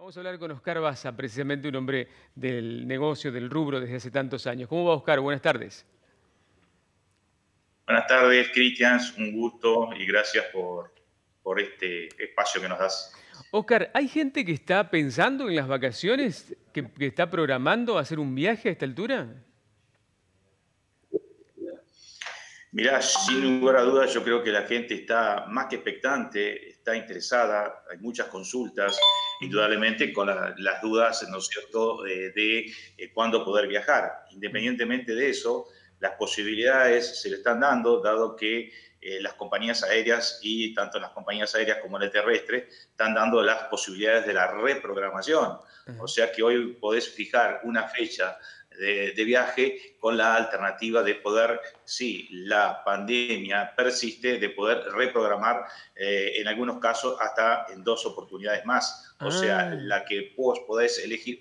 Vamos a hablar con Oscar Baza, precisamente un hombre del negocio, del rubro desde hace tantos años. ¿Cómo va Oscar? Buenas tardes. Buenas tardes, Cristian. Un gusto y gracias por, por este espacio que nos das. Oscar, ¿hay gente que está pensando en las vacaciones, que, está programando hacer un viaje a esta altura? Mirá, sin lugar a dudas, yo creo que la gente está más que expectante, está interesada, hay muchas consultas, indudablemente con las dudas, ¿no es cierto?, de, eh, cuándo poder viajar. Independientemente de eso, las posibilidades se le están dando, dado que eh, las compañías aéreas y tanto las compañías aéreas como la terrestre están dando las posibilidades de la reprogramación. O sea que hoy podés fijar una fecha de, viaje con la alternativa de poder, si la pandemia persiste, de poder reprogramar eh, en algunos casos hasta en dos oportunidades más. O sea, ah. la que vos podés elegir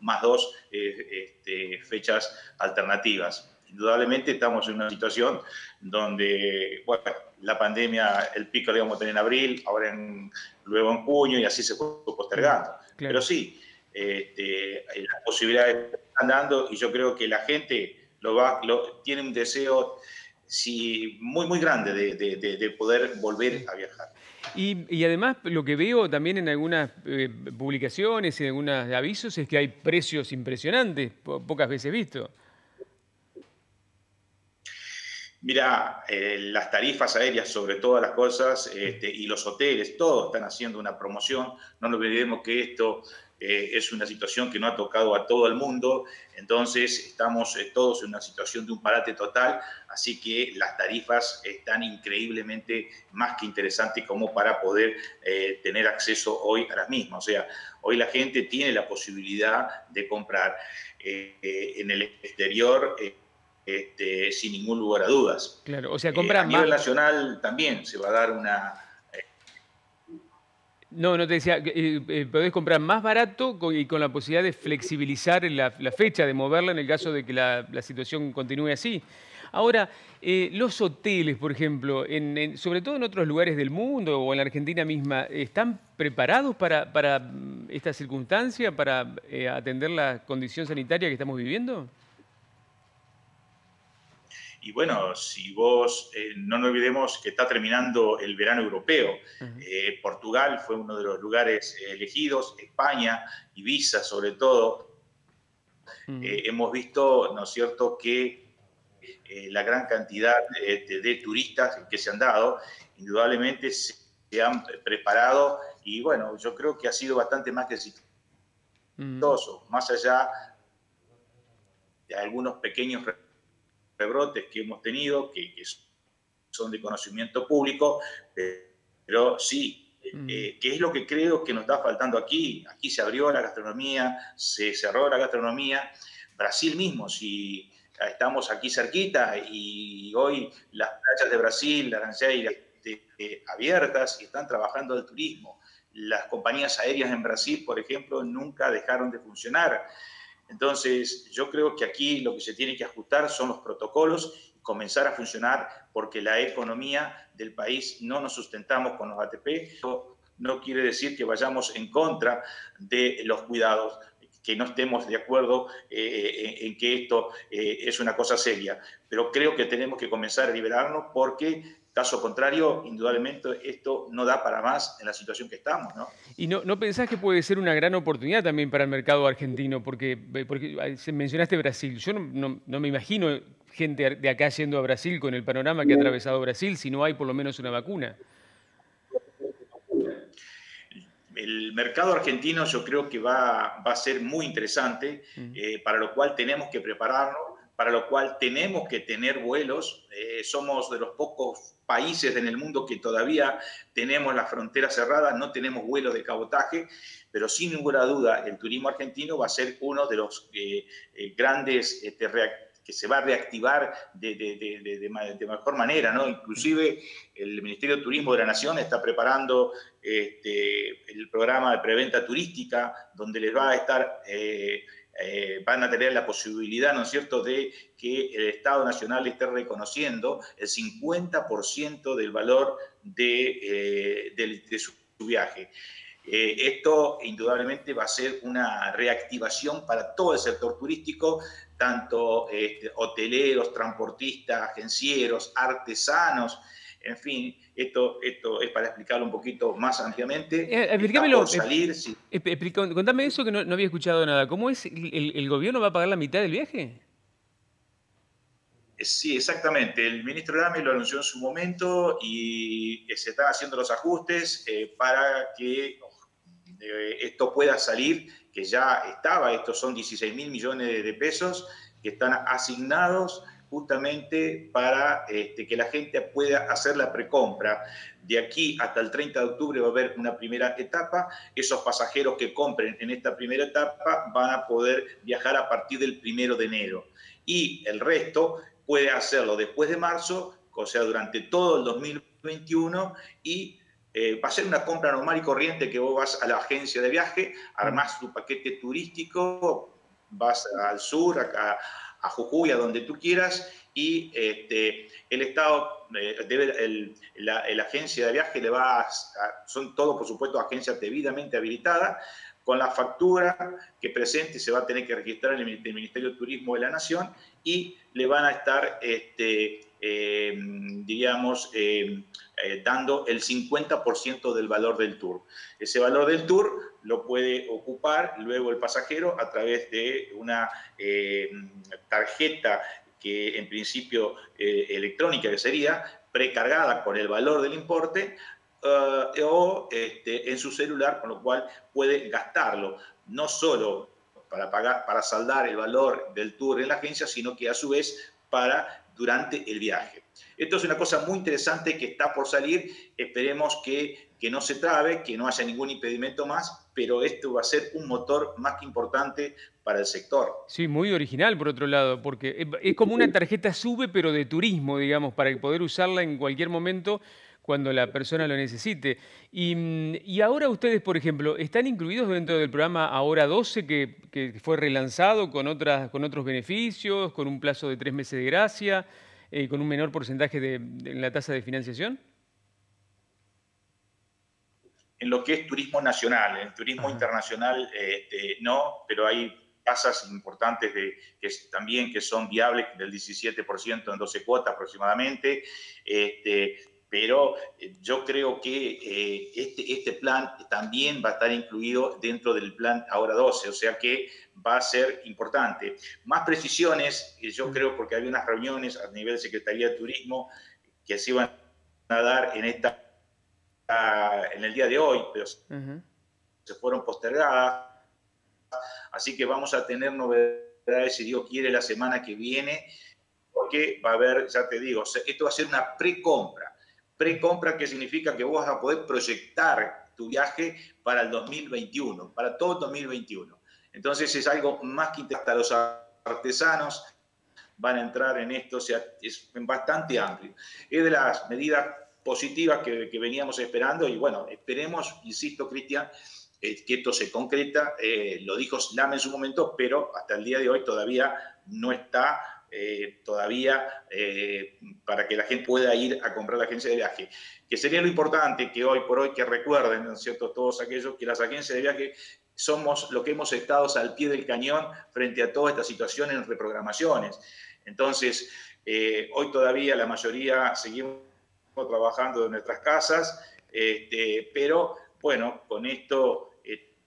más dos eh, este, fechas alternativas. Indudablemente estamos en una situación donde, bueno, la pandemia, el pico lo íbamos a tener en abril, ahora en, luego en junio y así se fue postergando. Pero sí, este, las posibilidades están dando y yo creo que la gente lo va, lo, tiene un deseo sí, muy, muy grande de, poder volver a viajar. Y, además lo que veo también en algunas eh, publicaciones y en algunos avisos es que hay precios impresionantes, pocas veces vistos. Mira, eh, las tarifas aéreas sobre todas las cosas este, y los hoteles, todos están haciendo una promoción. No nos olvidemos que esto eh, es una situación que no ha tocado a todo el mundo, entonces estamos eh, todos en una situación de un parate total, así que las tarifas están increíblemente más que interesantes como para poder tener acceso hoy a las mismas. O sea, hoy la gente tiene la posibilidad de comprar en el exterior este, sin ningún lugar a dudas. Claro, o sea, compra eh, a nivel nacional también se va a dar una... Eh, no, no te decía, eh, podés comprar más barato y con la posibilidad de flexibilizar la, fecha, de moverla en el caso de que la, situación continúe así. Ahora, los hoteles, por ejemplo, sobre todo en otros lugares del mundo o en la Argentina misma, ¿están preparados para, para mm, esta circunstancia, para atender la condición sanitaria que estamos viviendo? Y bueno, si vos, eh, no nos olvidemos que está terminando el verano europeo. Eh, Portugal fue uno de los lugares elegidos, España, Ibiza sobre todo. Eh, hemos visto, ¿no es cierto?, que la gran cantidad de, turistas que se han dado, indudablemente se, han preparado y bueno, yo creo que ha sido bastante más que exitoso, más allá de algunos pequeños rebrotes que hemos tenido, que, son de conocimiento público, pero sí, mm. eh, ¿qué es lo que creo que nos está faltando aquí? Aquí se abrió la gastronomía, se cerró la gastronomía, Brasil mismo, si estamos aquí cerquita y hoy las playas de Brasil, las eh, abiertas y están trabajando el turismo. Las compañías aéreas en Brasil, por ejemplo, nunca dejaron de funcionar. Entonces, yo creo que aquí lo que se tiene que ajustar son los protocolos y comenzar a funcionar porque la economía del país no nos sustentamos con los ATP. No quiere decir que vayamos en contra de los cuidados, que no estemos de acuerdo eh, en que esto eh, es una cosa seria, pero creo que tenemos que comenzar a liberarnos porque Caso contrario, indudablemente esto no da para más en la situación que estamos. ¿no? ¿Y no, no pensás que puede ser una gran oportunidad también para el mercado argentino? Porque, porque mencionaste Brasil. Yo no, me imagino gente de acá yendo a Brasil con el panorama que ha atravesado Brasil si no hay por lo menos una vacuna. El mercado argentino yo creo que va, a ser muy interesante, eh, para lo cual tenemos que prepararnos para lo cual tenemos que tener vuelos. Eh, somos de los pocos países en el mundo que todavía tenemos la frontera cerrada, no tenemos vuelos de cabotaje, pero sin ninguna duda el turismo argentino va a ser uno de los eh, eh, grandes este, que se va a reactivar de, mejor manera, ¿no? Inclusive el Ministerio de Turismo de la Nación está preparando este, el programa de preventa turística, donde les va a estar eh, van a tener la posibilidad, ¿no es cierto?, de que el Estado Nacional esté reconociendo el 50% del valor de, eh, su, viaje. Eh, esto indudablemente va a ser una reactivación para todo el sector turístico, tanto este, hoteleros, transportistas, agencieros, artesanos, en fin, esto, esto es para explicarlo un poquito más ampliamente. Eh, explícamelo. Salir, contame eso que no, había escuchado nada. ¿Cómo es? ¿El, gobierno va a pagar la mitad del viaje? Eh, sí, exactamente. El ministro Rami lo anunció en su momento y se están haciendo los ajustes eh, para que esto pueda salir, que ya estaba, estos son 16 mil millones de pesos que están asignados justamente para este, que la gente pueda hacer la precompra. De aquí hasta el 30 de octubre va a haber una primera etapa. Esos pasajeros que compren en esta primera etapa van a poder viajar a partir del primero de enero. Y el resto puede hacerlo después de marzo, o sea, durante todo el 2021 y eh, va a ser una compra normal y corriente que vos vas a la agencia de viaje, armás tu paquete turístico, vas al sur, acá a Jujuy, a donde tú quieras, y este, el Estado, eh, debe, la, agencia de viaje le va a, son todos, por supuesto, agencias debidamente habilitadas, con la factura que presente se va a tener que registrar en el, Ministerio de Turismo de la Nación y le van a estar, este, eh, diríamos, eh, dando el 50% del valor del tour. Ese valor del tour lo puede ocupar luego el pasajero a través de una eh, tarjeta que en principio eh, electrónica que sería precargada con el valor del importe eh, o este, en su celular, con lo cual puede gastarlo no solo para pagar, para saldar el valor del tour en la agencia, sino que a su vez para durante el viaje. Esto es una cosa muy interesante que está por salir. Esperemos que, que no se trabe, que no haya ningún impedimento más, pero esto va a ser un motor más que importante para el sector. Sí, muy original por otro lado, porque es como una tarjeta sube, pero de turismo, digamos, para poder usarla en cualquier momento cuando la persona lo necesite. Y, ahora ustedes, por ejemplo, ¿están incluidos dentro del programa Ahora 12, que, fue relanzado con, otras, con otros beneficios, con un plazo de tres meses de gracia, eh, con un menor porcentaje de, en la tasa de financiación? en lo que es turismo nacional. En turismo internacional este, no, pero hay tasas importantes de, que también que son viables del 17% en 12 cuotas aproximadamente. Este, pero eh, yo creo que eh, este, este plan también va a estar incluido dentro del plan ahora 12, o sea que va a ser importante. Más precisiones, yo creo, porque hay unas reuniones a nivel de Secretaría de Turismo que se iban a dar en esta en el día de hoy, pero se fueron postergadas. Así que vamos a tener novedades, si Dios quiere, la semana que viene, porque va a haber, ya te digo, esto va a ser una precompra. Precompra que significa que vos vas a poder proyectar tu viaje para el 2021, para todo el 2021. Entonces es algo más que hasta los artesanos van a entrar en esto, o sea, es bastante amplio. Es de las medidas positivas que, veníamos esperando y bueno, esperemos, insisto Cristian, eh, que esto se concreta, eh, lo dijo Slam en su momento, pero hasta el día de hoy todavía no está eh, todavía para que la gente pueda ir a comprar la agencia de viaje. Que sería lo importante que hoy por hoy que recuerden, ¿no es cierto?, todos aquellos que las agencias de viaje somos lo que hemos estado al pie del cañón frente a toda esta situación en reprogramaciones. Entonces, hoy todavía la mayoría seguimos trabajando en nuestras casas, este, pero bueno, con esto eh,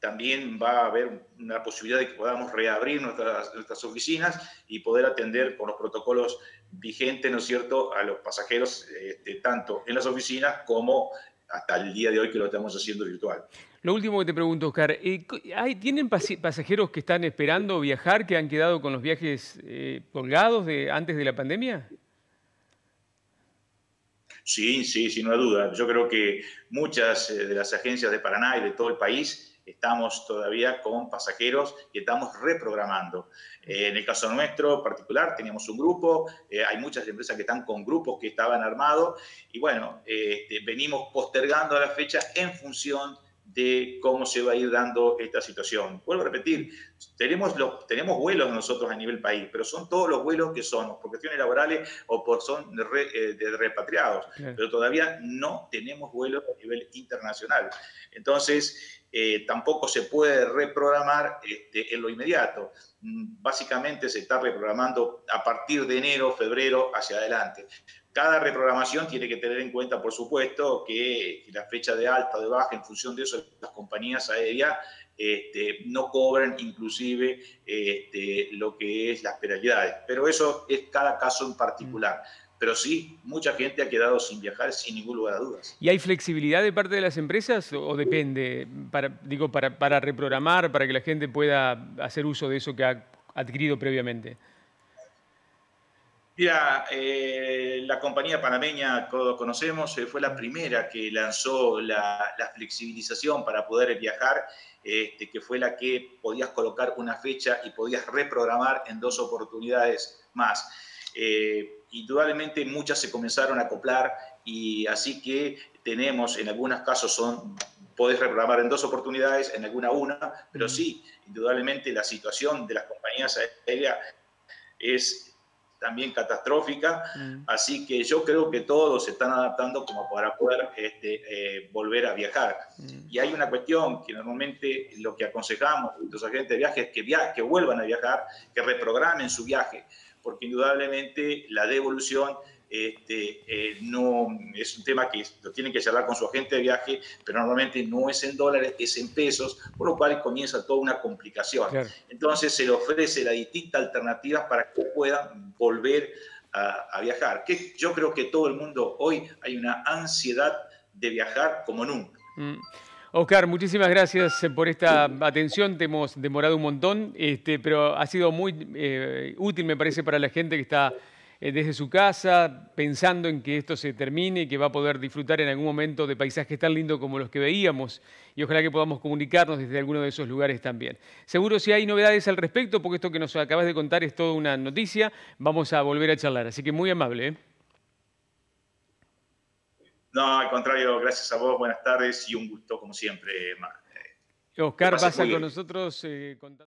también va a haber una posibilidad de que podamos reabrir nuestras, nuestras oficinas y poder atender con los protocolos vigentes, ¿no es cierto?, a los pasajeros, este, tanto en las oficinas como hasta el día de hoy que lo estamos haciendo virtual. Lo último que te pregunto, Oscar, ¿tienen pasajeros que están esperando viajar, que han quedado con los viajes eh, colgados de, antes de la pandemia? Sí, sí, sin duda. Yo creo que muchas eh, de las agencias de Paraná y de todo el país estamos todavía con pasajeros y estamos reprogramando. Eh, en el caso nuestro particular, teníamos un grupo, eh, hay muchas empresas que están con grupos que estaban armados y bueno, este, venimos postergando la fecha en función de cómo se va a ir dando esta situación. Vuelvo a repetir, tenemos, los, tenemos vuelos nosotros a nivel país, pero son todos los vuelos que son por cuestiones laborales o por son de, eh, repatriados, pero todavía no tenemos vuelos a nivel internacional. Entonces, eh, tampoco se puede reprogramar este, en lo inmediato. Mm, básicamente se está reprogramando a partir de enero, febrero hacia adelante. Cada reprogramación tiene que tener en cuenta, por supuesto, que, la fecha de alta o de baja, en función de eso, las compañías aéreas este, no cobran inclusive este, lo que es las penalidades. Pero eso es cada caso en particular. Pero sí, mucha gente ha quedado sin viajar sin ningún lugar a dudas. ¿Y hay flexibilidad de parte de las empresas o depende, digo, para reprogramar, para que la gente pueda hacer uso de eso que ha adquirido previamente? Mira, eh, la compañía panameña que conocemos eh, fue la primera que lanzó la, flexibilización para poder viajar, este, que fue la que podías colocar una fecha y podías reprogramar en dos oportunidades más. Eh, indudablemente muchas se comenzaron a acoplar y así que tenemos, en algunos casos son podés reprogramar en dos oportunidades, en alguna una, pero sí, indudablemente la situación de las compañías aéreas es también catastrófica, mm. así que yo creo que todos se están adaptando como para poder este, eh, volver a viajar. Mm. Y hay una cuestión que normalmente lo que aconsejamos a los agentes de viaje es que, que vuelvan a viajar, que reprogramen su viaje, porque indudablemente la devolución este, eh, no, es un tema que lo tienen que charlar con su agente de viaje, pero normalmente no es en dólares, es en pesos, por lo cual comienza toda una complicación. Entonces se le ofrece la distinta alternativas para que puedan volver a, viajar. Que yo creo que todo el mundo hoy hay una ansiedad de viajar como nunca. Mm. Oscar, muchísimas gracias por esta atención. Te hemos demorado un montón, este, pero ha sido muy eh, útil, me parece, para la gente que está eh, desde su casa, pensando en que esto se termine y que va a poder disfrutar en algún momento de paisajes tan lindos como los que veíamos y ojalá que podamos comunicarnos desde alguno de esos lugares también. Seguro si hay novedades al respecto, porque esto que nos acabas de contar es toda una noticia, vamos a volver a charlar, así que muy amable. ¿eh? No, al contrario, gracias a vos, buenas tardes y un gusto como siempre. Oscar pasa con nosotros. Eh,